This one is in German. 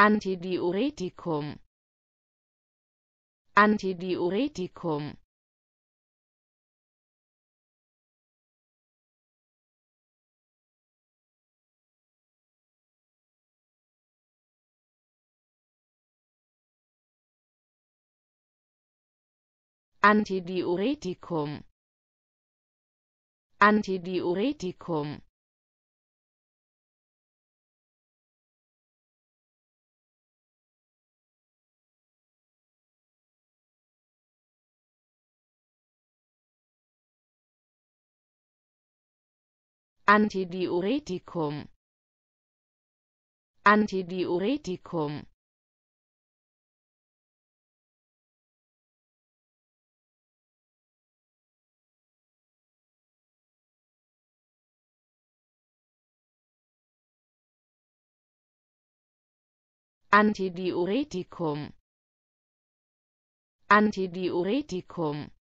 Antidiuretikum. Antidiuretikum. Antidiuretikum. Antidiuretikum Antidiuretikum. Antidiuretikum. Antidiuretikum. Antidiuretikum